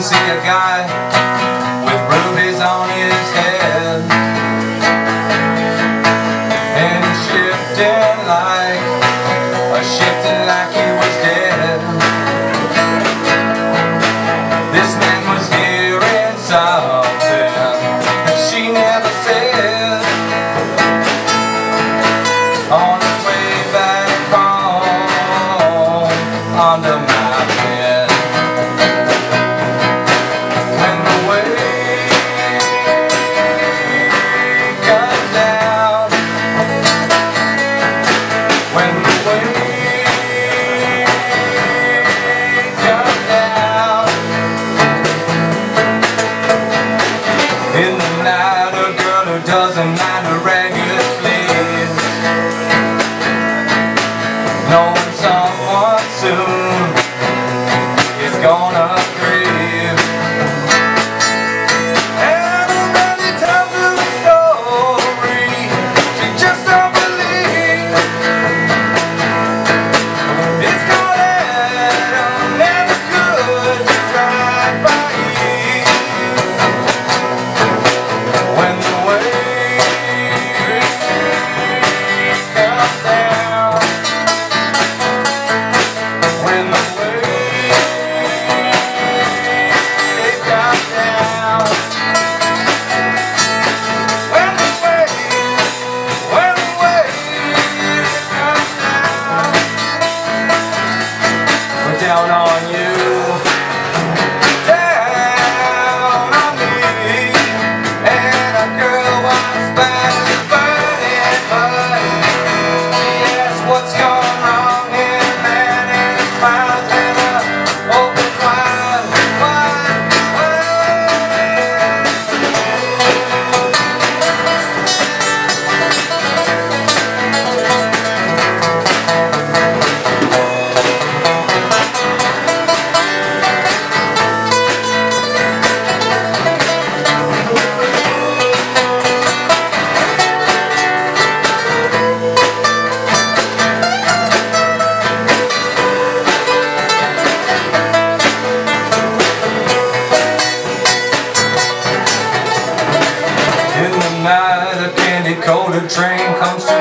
see a knowing someone soon gonna the train comes to